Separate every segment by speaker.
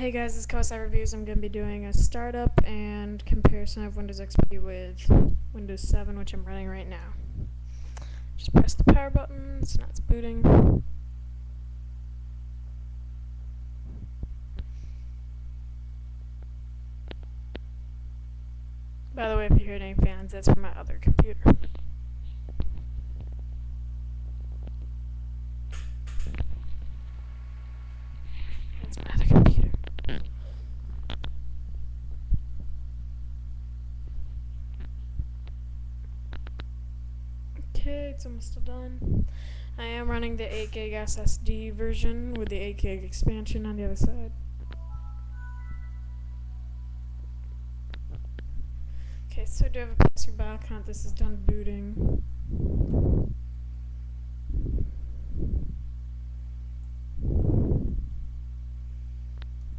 Speaker 1: Hey guys, this is Coesi Reviews. I'm going to be doing a startup and comparison of Windows XP with Windows 7, which I'm running right now. Just press the power button, it's not booting. By the way, if you hear any fans, that's from my other computer. That's my other computer. Okay, it's almost done. I am running the 8 gig SSD version with the 8 gig expansion on the other side. Okay, so do I have a back count? This is done booting.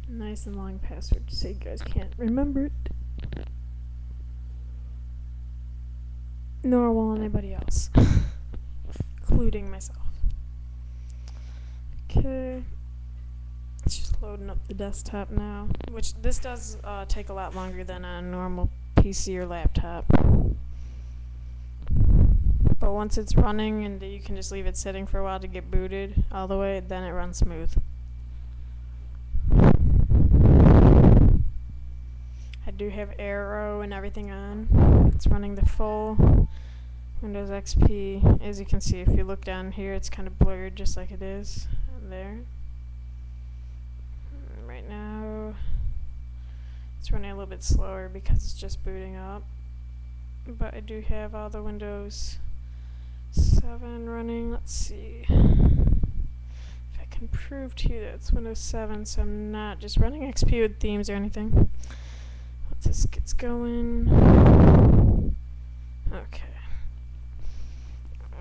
Speaker 1: Nice and long password so you guys can't remember it. Nor will anybody else, including myself. Okay. It's just loading up the desktop now, which this does uh, take a lot longer than a normal PC or laptop. But once it's running and you can just leave it sitting for a while to get booted all the way, then it runs smooth. I do have Aero and everything on. It's running the full Windows XP. As you can see, if you look down here, it's kind of blurred just like it is there. Right now, it's running a little bit slower because it's just booting up. But I do have all the Windows 7 running. Let's see if I can prove to you that it's Windows 7, so I'm not just running XP with themes or anything. Let's just get going. Okay.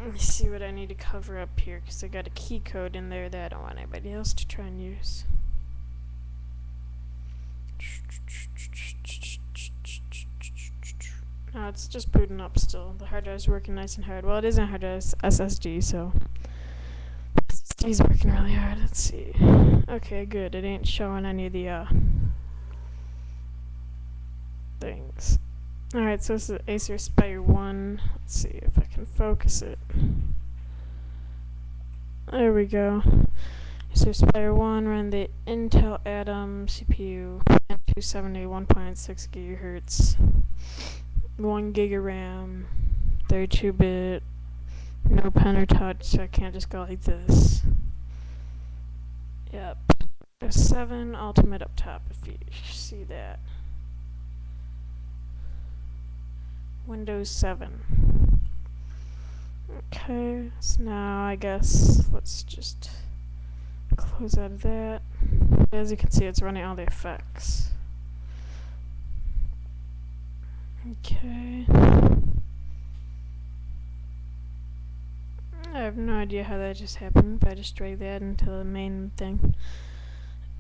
Speaker 1: Let me see what I need to cover up here because I got a key code in there that I don't want anybody else to try and use. No, it's just booting up still. The hard drive's working nice and hard. Well, it isn't hard drive, SSD, so SSD's working really hard. Let's see. Okay, good. It ain't showing any of the uh, things. Alright, so this is Acer Aspire 1. Let's see if I can focus it. There we go. Acer Aspire 1 run the Intel Atom CPU 270 1.6 gigahertz 1 gig of RAM 32 bit no pen or touch so I can't just go like this yep there's 7 ultimate up top if you see that Windows 7 okay so now I guess let's just close out of that as you can see it's running all the effects Okay. I have no idea how that just happened, but I just dragged that into the main thing.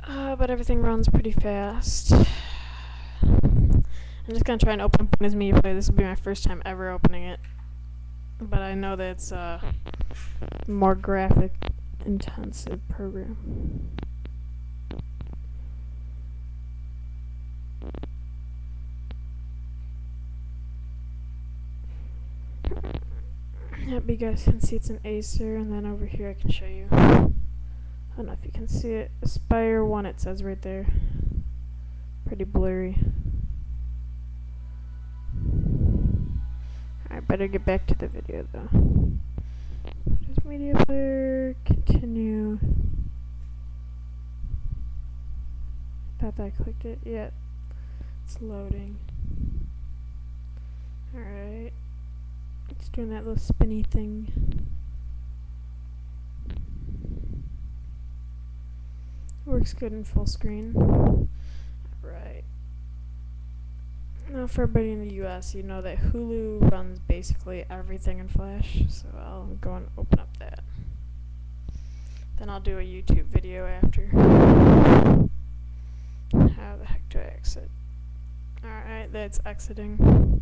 Speaker 1: Uh, but everything runs pretty fast. I'm just gonna try and open up as media player. This will be my first time ever opening it. But I know that it's a more graphic intensive program. Yep, you guys can see it's an Acer, and then over here I can show you. I don't know if you can see it. Aspire 1 it says right there. Pretty blurry. Better get back to the video though. Just media player, continue. Thought I clicked it. Yep. It's loading. Alright. It's doing that little spinny thing. Works good in full screen. Right. Now for everybody in the US, you know that Hulu runs basically everything in Flash, so I'll go and open up that. Then I'll do a YouTube video after. How the heck do I exit? Alright, that's exiting.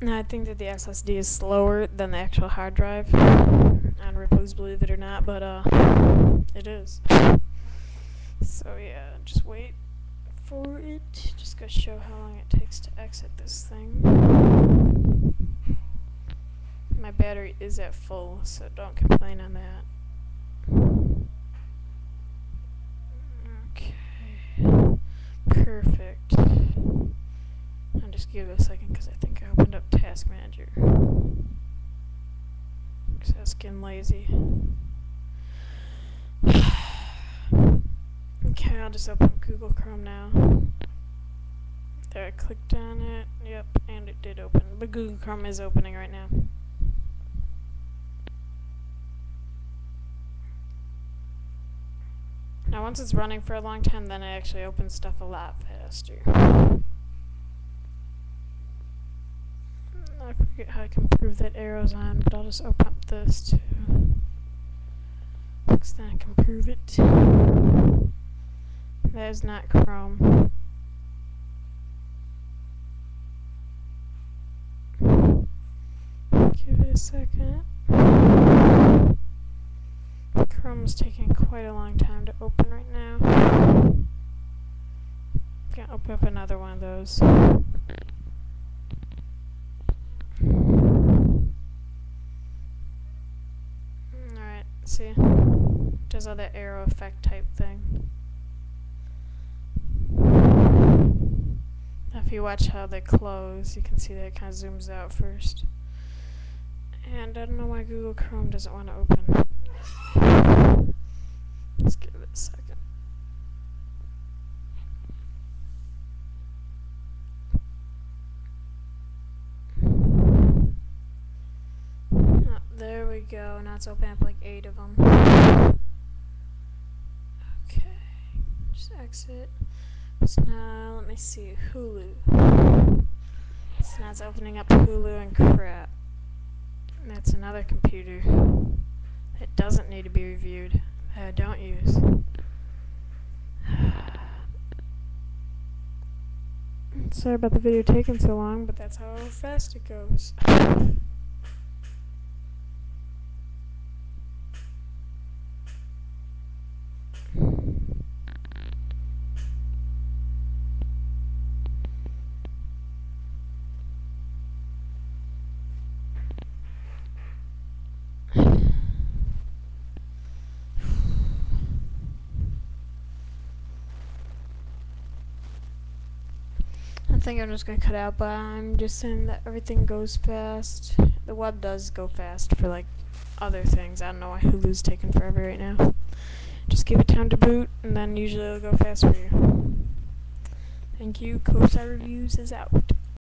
Speaker 1: Now, I think that the SSD is slower than the actual hard drive. Don't know believe it or not, but uh, it is. So yeah, just wait for it. Just gotta show how long it takes to exit this thing. My battery is at full, so don't complain on that. Okay. Perfect. I'll just give it a second because I think I opened up Task Manager. Because I was getting lazy. okay, I'll just open Google Chrome now. There, I clicked on it. Yep, and it did open. But Google Chrome is opening right now. Now, once it's running for a long time, then it actually opens stuff a lot faster. I forget how I can prove that Aero's on, but I'll just open up this too. Because then I can prove it. That is not Chrome. Give it a second. Chrome's taking quite a long time to open right now. Gonna open up another one of those. Alright, see? Does all that Aero effect type thing. If you watch how they close, you can see that it kind of zooms out first. And I don't know why Google Chrome doesn't want to open. Let's give it a second. Oh, there we go. Now it's open up like eight of them. Okay. Just exit. Now uh, let me see. Hulu. So now it's opening up Hulu and crap. That's another computer that doesn't need to be reviewed that I don't use. Sorry about the video taking so long, but that's how fast it goes. I think I'm just gonna cut out, but I'm just saying that everything goes fast. The web does go fast for like other things. I don't know why Hulu's taking forever right now. Just give it time to boot, and then usually it'll go fast for you. Thank you. CoStar Reviews is out.